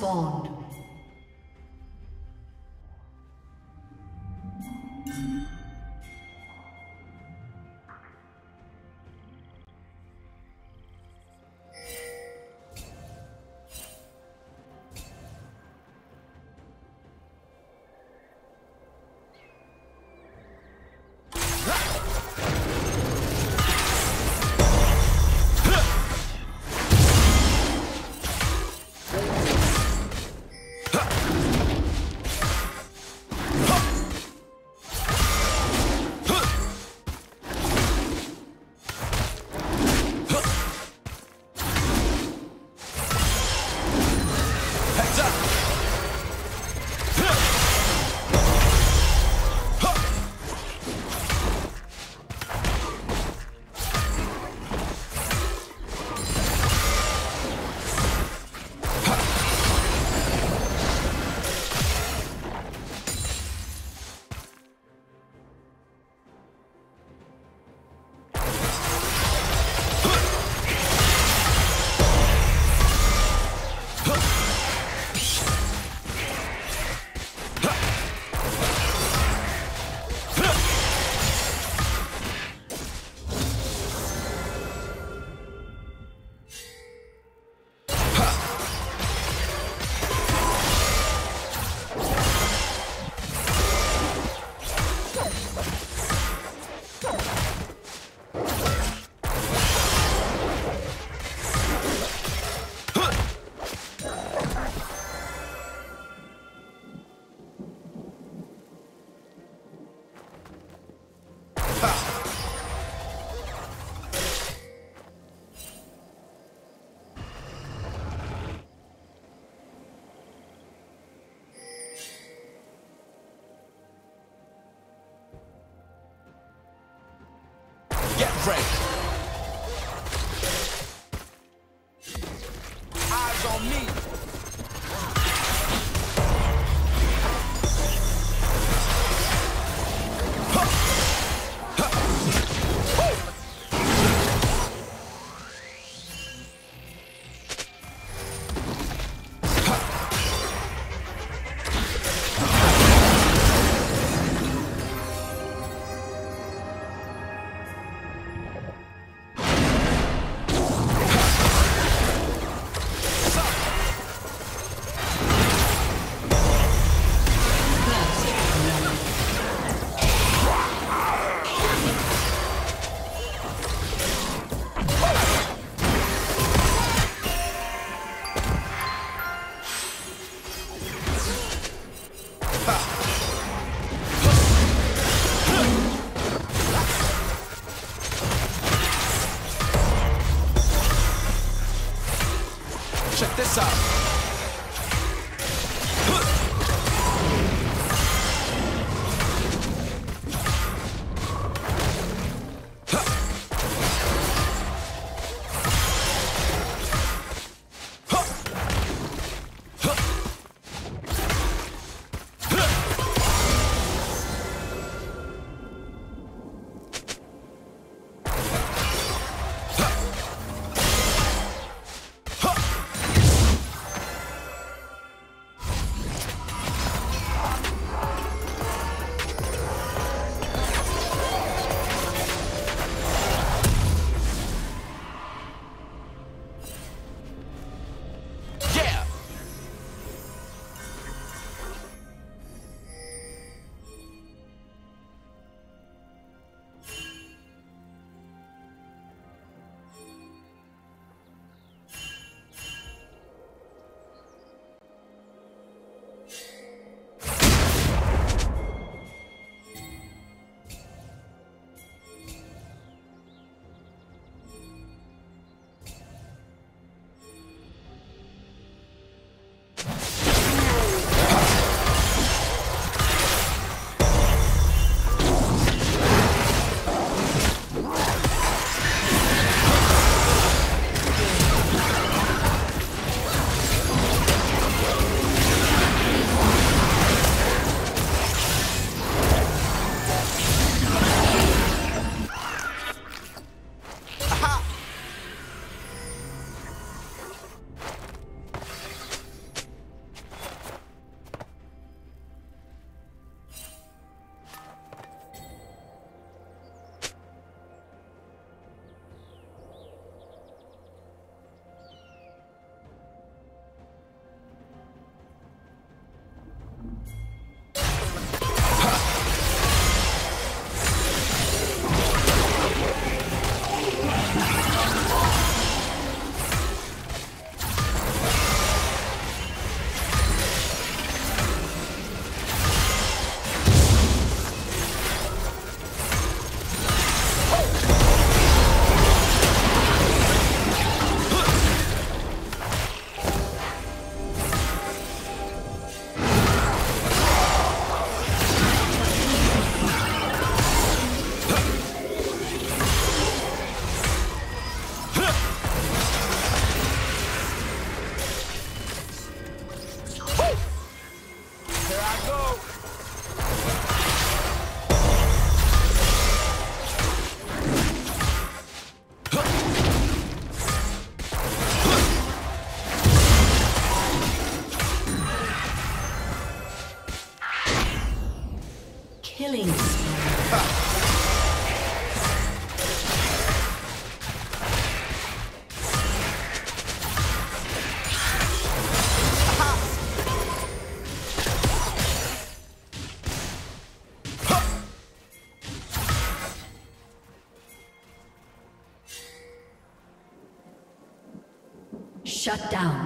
Spawned. Get Shut down.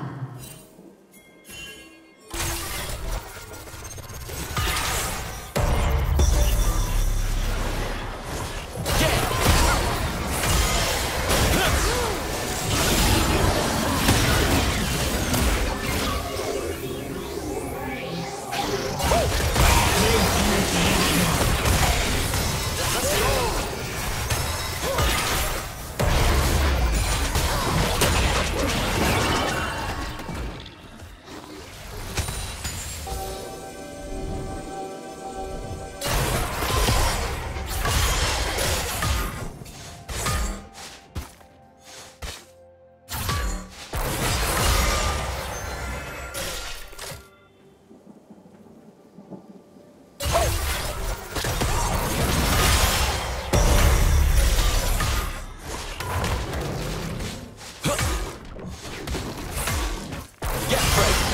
Yeah, right.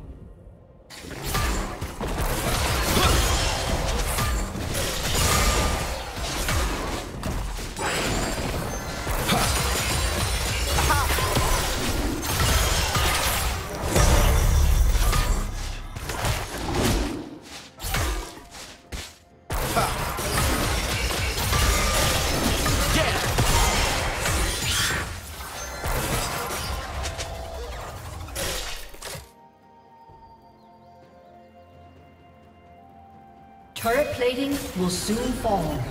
Fall.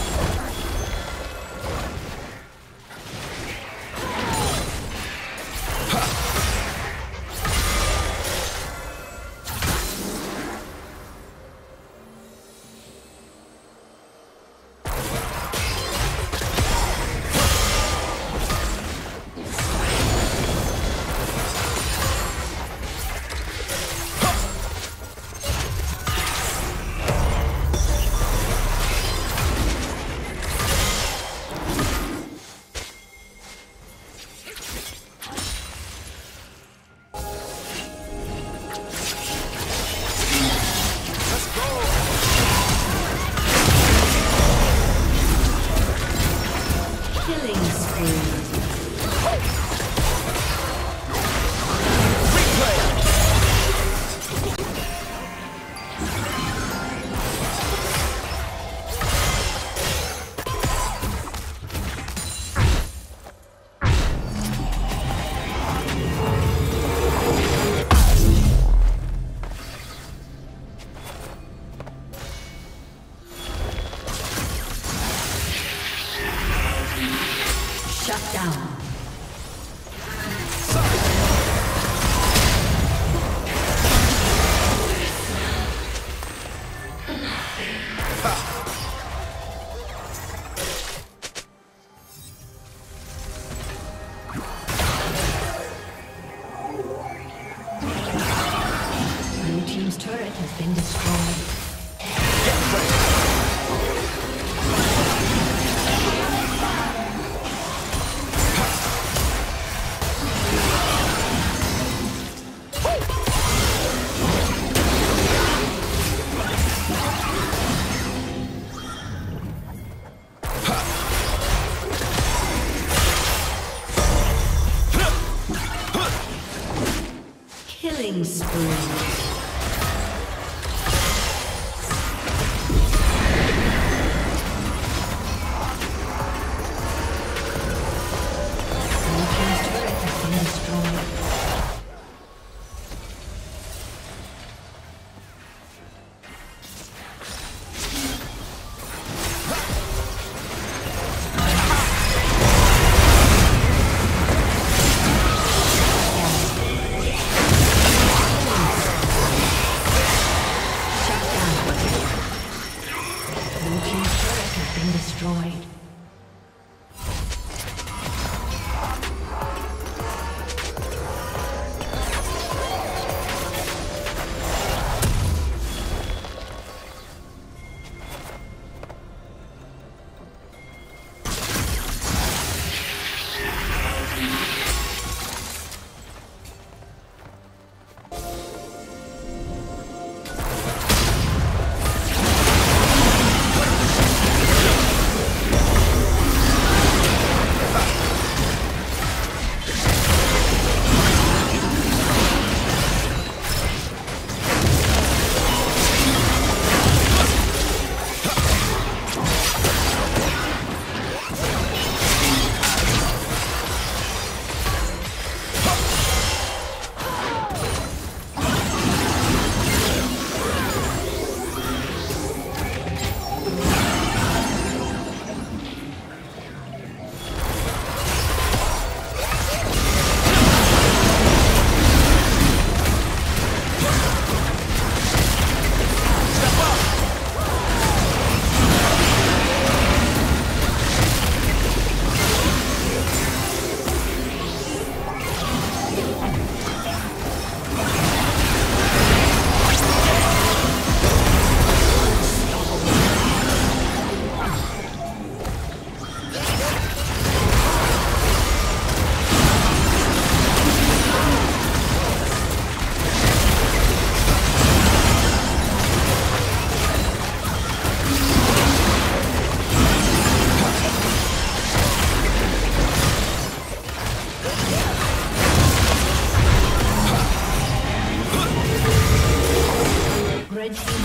Red team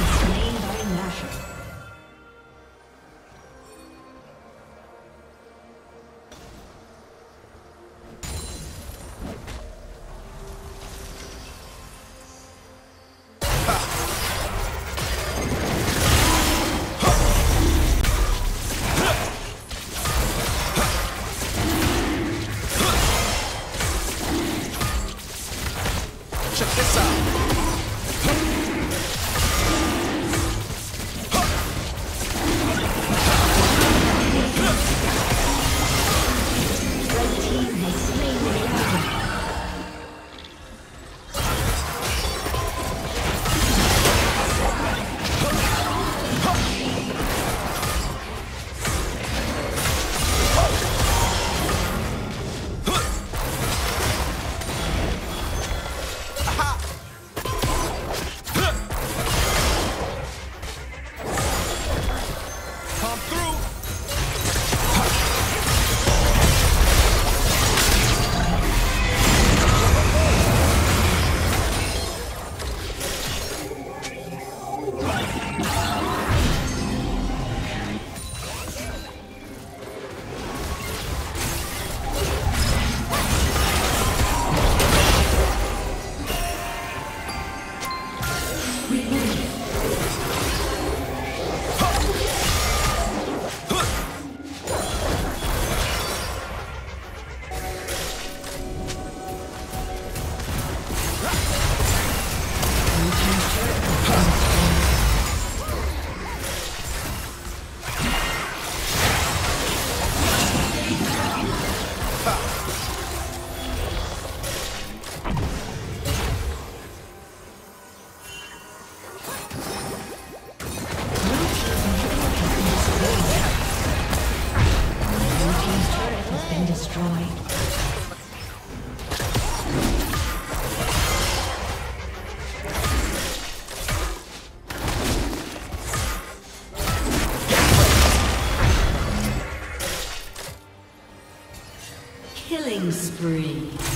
Blue Killing spree.